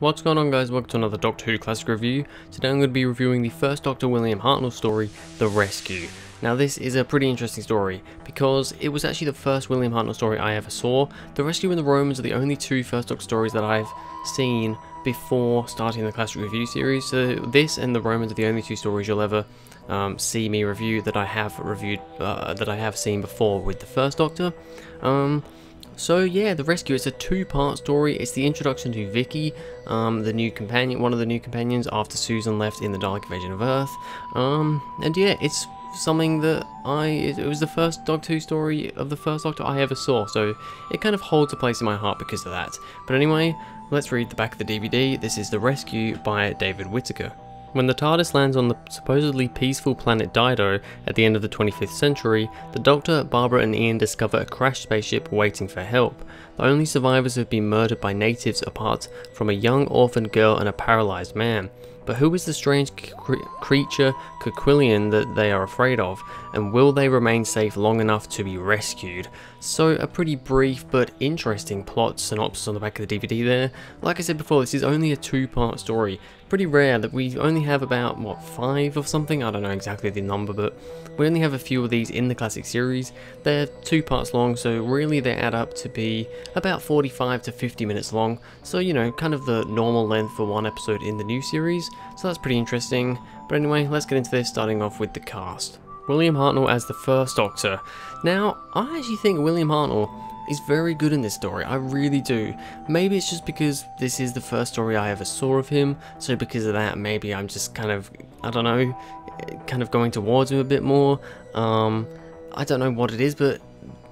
What's going on guys, welcome to another Doctor Who Classic Review. Today I'm going to be reviewing the first Doctor William Hartnell story, The Rescue. Now this is a pretty interesting story, because it was actually the first William Hartnell story I ever saw. The Rescue and the Romans are the only two First Doctor stories that I've seen before starting the Classic Review series, so this and the Romans are the only two stories you'll ever um, see me review that I have reviewed, uh, that I have seen before with the First Doctor. Um, so yeah, The Rescue, it's a two-part story. It's the introduction to Vicki, um, the new companion, one of the new companions after Susan left in the Dalek Invasion of Earth. Um, and yeah, it's something that I, it was the first Doctor Who story of the first Doctor I ever saw, so it kind of holds a place in my heart because of that. But anyway, let's read the back of the DVD. This is The Rescue by David Whitaker. When the TARDIS lands on the supposedly peaceful planet Dido at the end of the 25th century, the Doctor, Barbara and Ian discover a crashed spaceship waiting for help. The only survivors have been murdered by natives apart from a young orphaned girl and a paralysed man. But who is the strange cre creature Koquillion that they are afraid of, and will they remain safe long enough to be rescued? So a pretty brief but interesting plot synopsis on the back of the DVD there. Like I said before, this is only a two-part story. Pretty rare that we only have about, what, five or something? I don't know exactly the number, but we only have a few of these in the classic series. They're two parts long, so really they add up to be about 45 to 50 minutes long. So, you know, kind of the normal length for one episode in the new series. So that's pretty interesting. But anyway, let's get into this, starting off with the cast. William Hartnell as the first Doctor. Now, I actually think William Hartnell is very good in this story, I really do. Maybe it's just because this is the first story I ever saw of him, so because of that maybe I'm just kind of, I don't know, kind of going towards him a bit more. Um, I don't know what it is, but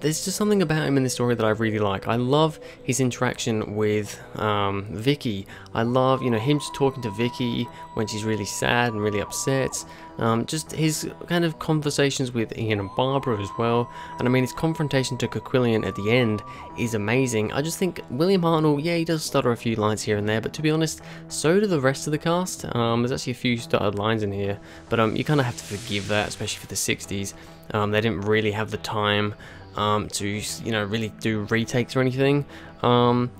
there's just something about him in this story that I really like. I love his interaction with um, Vicki. I love, you know, him just talking to Vicki when she's really sad and really upset. Um, just his kind of conversations with Ian and Barbara as well. And I mean, his confrontation to Koquillion at the end is amazing. I just think William Hartnell, yeah, he does stutter a few lines here and there, but to be honest, so do the rest of the cast. Um, there's actually a few stuttered lines in here, but um, you kind of have to forgive that, especially for the 60s. Um, they didn't really have the time um, to you know really do retakes or anything. Um,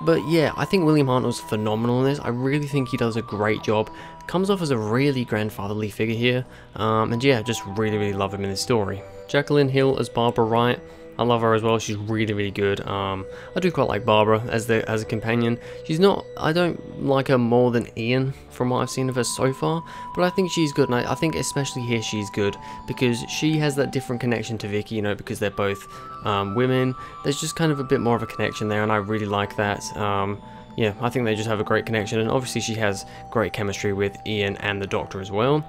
but yeah, I think William Hartnell's phenomenal in this. I really think he does a great job. Comes off as a really grandfatherly figure here. Um, and yeah, just really, really love him in this story. Jacqueline Hill as Barbara Wright. I love her as well. She's really, really good. Um, I do quite like Barbara as the as a companion. She's not. I don't like her more than Ian from what I've seen of her so far, but I think she's good, and I, I think especially here she's good because she has that different connection to Vicki. You know, because they're both um, women. There's just kind of a bit more of a connection there, and I really like that. Um, yeah, I think they just have a great connection, and obviously she has great chemistry with Ian and the Doctor as well.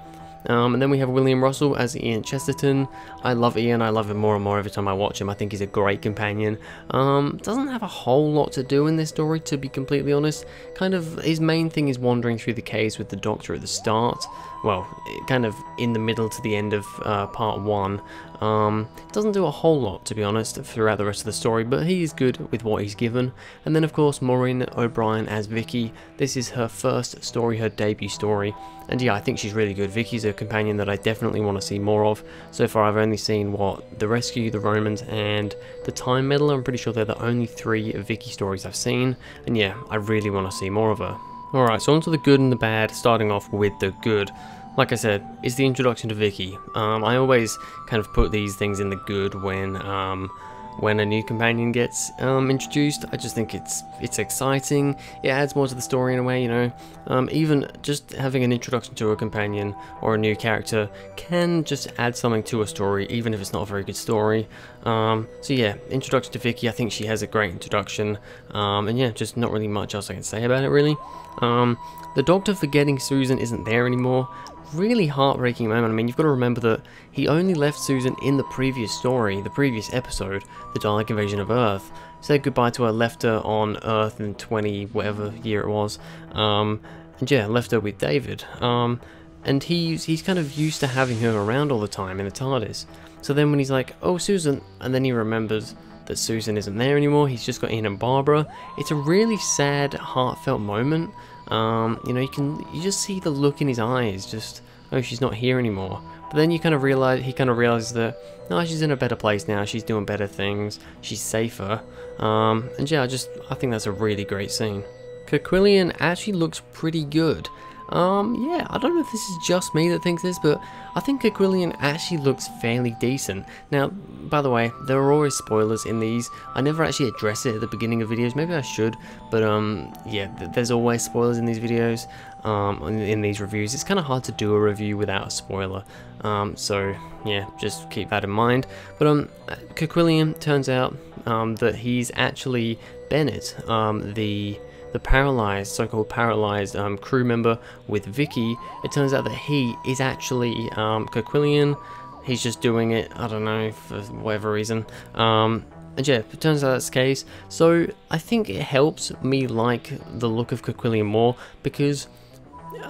Um, and then we have William Russell as Ian Chesterton. I love Ian, I love him more and more every time I watch him. I think he's a great companion. Um, doesn't have a whole lot to do in this story, to be completely honest. Kind of, his main thing is wandering through the caves with the Doctor at the start. Well, kind of in the middle to the end of uh, part one. Um, doesn't do a whole lot, to be honest, throughout the rest of the story, but he is good with what he's given. And then, of course, Maureen O'Brien as Vicki. This is her first story, her debut story. And yeah, I think she's really good. Vicki's a companion that I definitely want to see more of. So far, I've only seen, what, The Rescue, The Romans, and The Time Meddler. I'm pretty sure they're the only three Vicki stories I've seen. And yeah, I really want to see more of her. Alright, so on to the good and the bad, starting off with the good like I said, is the introduction to Vicki. Um, I always kind of put these things in the good when um, when a new companion gets um, introduced. I just think it's it's exciting. It adds more to the story in a way, you know. Um, even just having an introduction to a companion or a new character can just add something to a story, even if it's not a very good story. Um, so yeah, introduction to Vicki. I think she has a great introduction, um, and yeah, just not really much else I can say about it really. Um, the Doctor forgetting Susan isn't there anymore really heartbreaking moment. I mean, you've got to remember that he only left Susan in the previous story, the previous episode, the Dalek Invasion of Earth. Said goodbye to her, left her on Earth in 20 whatever year it was. Um, and yeah, left her with David. Um, and he's he's kind of used to having her around all the time in the TARDIS. So then when he's like, "Oh, Susan," and then he remembers that Susan isn't there anymore. He's just got Ian and Barbara. It's a really sad, heartfelt moment. Um, you know, you can you just see the look in his eyes, just oh, she's not here anymore. But then you kind of realize he kind of realizes that no, she's in a better place now. She's doing better things. She's safer. Um, and yeah, I just I think that's a really great scene. Koquillion actually looks pretty good. Um, yeah, I don't know if this is just me that thinks this, but I think Koquillion actually looks fairly decent. Now, by the way, there are always spoilers in these. I never actually address it at the beginning of videos. Maybe I should, but um, yeah, th there's always spoilers in these videos, um, in, in these reviews. It's kind of hard to do a review without a spoiler. Um, so yeah, just keep that in mind. But um, Koquillion turns out um, that he's actually Bennett, um, the the paralyzed, so-called paralyzed um, crew member with Vicki, it turns out that he is actually um, Koquillion. He's just doing it, I don't know, for whatever reason. Um, and yeah, it turns out that's the case. So I think it helps me like the look of Koquillion more because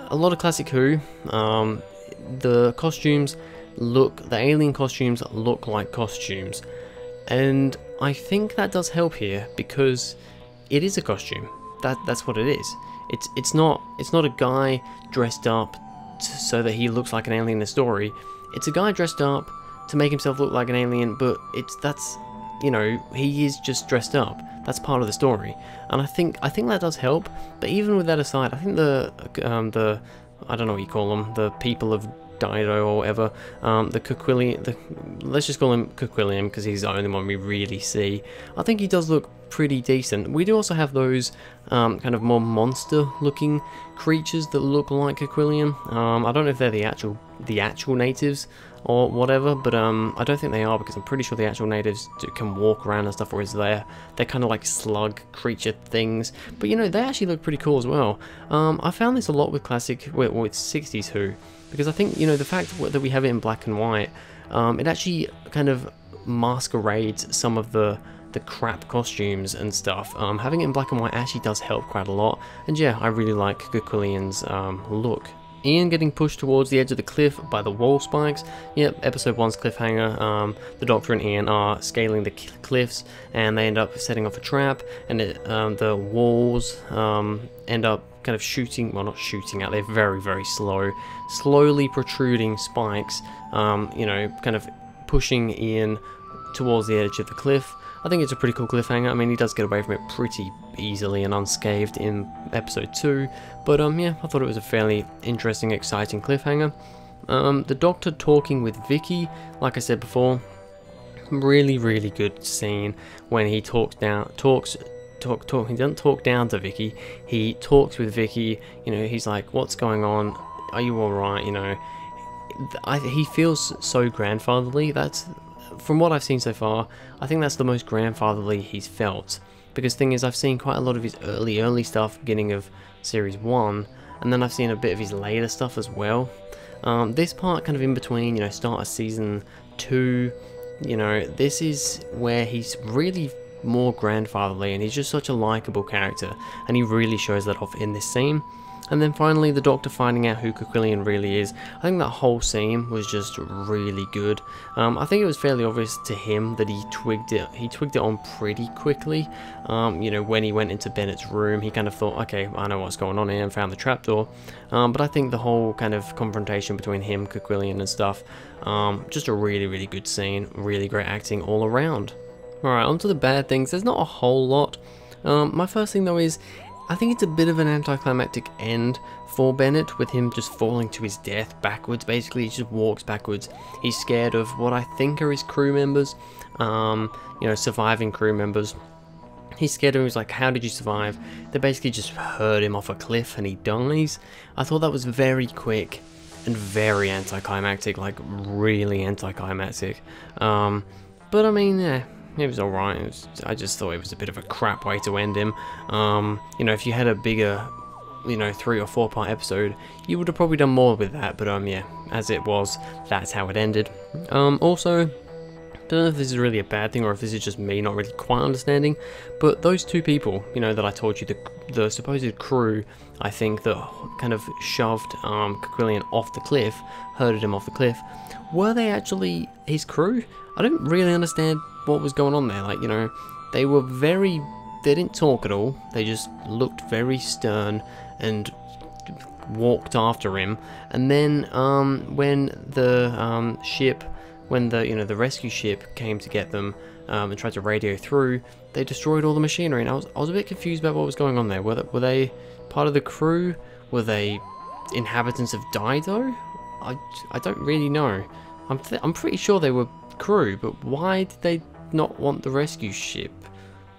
a lot of Classic Who, um, the costumes look, the alien costumes look like costumes. And I think that does help here because it is a costume that that's what it is. It's it's not it's not a guy dressed up so that he looks like an alien in the story. It's a guy dressed up to make himself look like an alien, but it's that's you know he is just dressed up. That's part of the story, and I think I think that does help. But even with that aside, I think the um, the I don't know what you call them, the people of Dido or whatever, um, the Koquillion, the, let's just call him Koquillion because he's the only one we really see. I think he does look pretty decent. We do also have those um, kind of more monster looking creatures that look like Koquillion. Um, I don't know if they're the actual the actual natives or whatever, but um, I don't think they are because I'm pretty sure the actual natives do, can walk around and stuff, whereas they're, they're kind of like slug creature things. But you know, they actually look pretty cool as well. Um, I found this a lot with classic, with, with 60s Who, because I think, you know, the fact that we have it in black and white, um, it actually kind of masquerades some of the the crap costumes and stuff. Um, having it in black and white actually does help quite a lot. And yeah, I really like Koquillion's um, look. Ian getting pushed towards the edge of the cliff by the wall spikes. Yep, episode 1's cliffhanger. Um, the Doctor and Ian are scaling the cliffs and they end up setting off a trap and it, um, the walls um, end up kind of shooting, well not shooting out, they're very very slow, slowly protruding spikes, um, you know, kind of pushing Ian towards the edge of the cliff. I think it's a pretty cool cliffhanger. I mean, he does get away from it pretty easily and unscathed in episode 2, but um, yeah, I thought it was a fairly interesting, exciting cliffhanger. Um, the Doctor talking with Vicki, like I said before, really, really good scene when he talks down, talks, talk, talk. He doesn't talk down to Vicki. He talks with Vicki. You know, he's like, "What's going on? Are you all right?" You know, I, he feels so grandfatherly. That's from what I've seen so far, I think that's the most grandfatherly he's felt. Because thing is, I've seen quite a lot of his early, early stuff, beginning of Series 1, and then I've seen a bit of his later stuff as well. Um, this part kind of in between, you know, start of Season 2, you know, this is where he's really more grandfatherly and he's just such a likable character and he really shows that off in this scene. And then finally, the Doctor finding out who Koquillion really is. I think that whole scene was just really good. Um, I think it was fairly obvious to him that he twigged it. He twigged it on pretty quickly. Um, you know, when he went into Bennett's room, he kind of thought, okay, I know what's going on here, and found the trapdoor. Um, but I think the whole kind of confrontation between him, Koquillion, and stuff, um, just a really, really good scene. Really great acting all around. Alright, on to the bad things. There's not a whole lot. Um, my first thing though is I think it's a bit of an anticlimactic end for Bennett, with him just falling to his death backwards. Basically, he just walks backwards. He's scared of what I think are his crew members, um, you know, surviving crew members. He's scared of him, he's like, how did you survive? They basically just hurt him off a cliff and he dies. I thought that was very quick and very anticlimactic, like really anticlimactic. Um, but I mean, yeah, it was alright. I just thought it was a bit of a crap way to end him. Um, you know, if you had a bigger, you know, three or four part episode, you would have probably done more with that. But um, yeah, as it was, that's how it ended. Um, also, don't know if this is really a bad thing or if this is just me not really quite understanding, but those two people, you know, that I told you, the, the supposed crew, I think, that kind of shoved um, Koquillion off the cliff, herded him off the cliff, were they actually his crew? I don't really understand what was going on there. Like, you know, they were very, they didn't talk at all. They just looked very stern and walked after him. And then um, when the um, ship when the you know the rescue ship came to get them, um, and tried to radio through, they destroyed all the machinery, and I was, I was a bit confused about what was going on there. Were they, were they part of the crew? Were they inhabitants of Dido? I, I don't really know. I'm, I'm pretty sure they were crew, but why did they not want the rescue ship?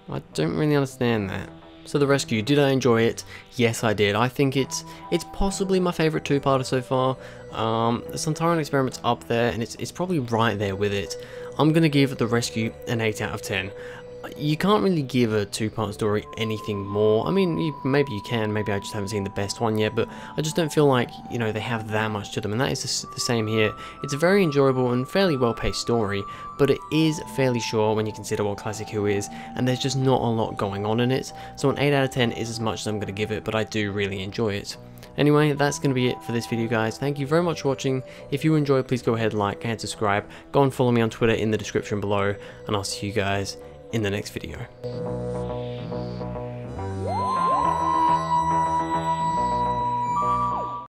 I don't really understand that. So the rescue, did I enjoy it? Yes, I did. I think it's it's possibly my favourite two-parter so far. Um, the Sontaran Experiment's up there, and it's, it's probably right there with it. I'm going to give The Rescue an 8 out of 10 you can't really give a two-part story anything more. I mean, you, maybe you can, maybe I just haven't seen the best one yet, but I just don't feel like, you know, they have that much to them, and that is the, same here. It's a very enjoyable and fairly well-paced story, but it is fairly short when you consider what Classic Who is, and there's just not a lot going on in it, so an 8 out of 10 is as much as I'm going to give it, but I do really enjoy it. Anyway, that's going to be it for this video guys. Thank you very much for watching. If you enjoyed, please go ahead, like and subscribe. Go and follow me on Twitter in the description below, and I'll see you guys in the next video.